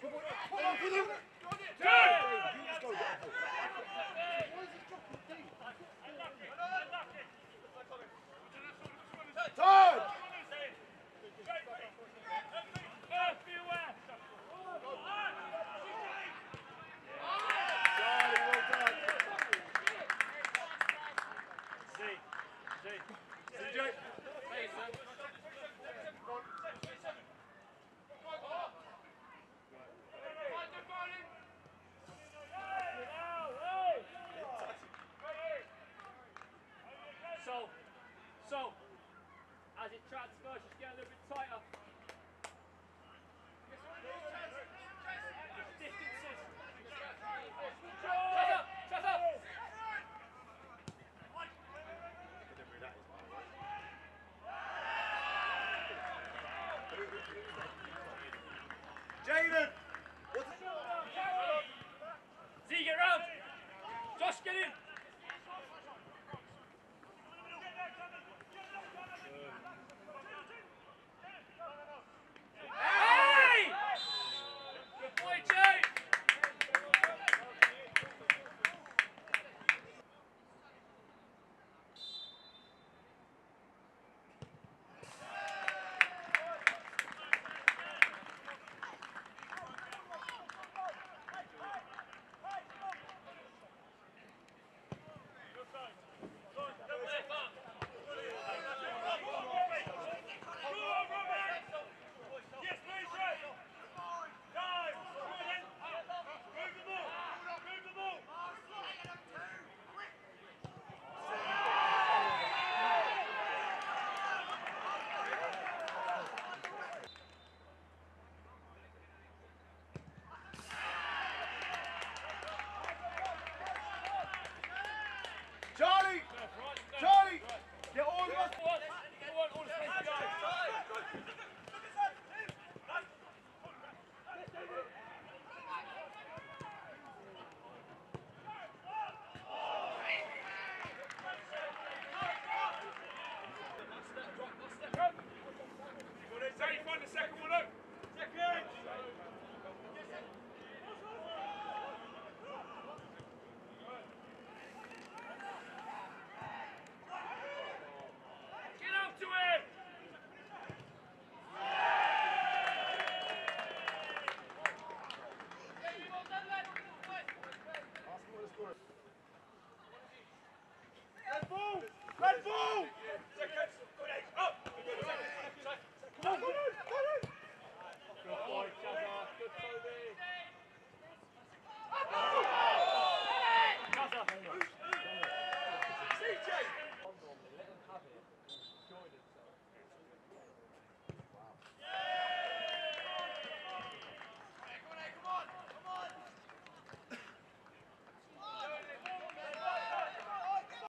Time! Scott, Scott, just get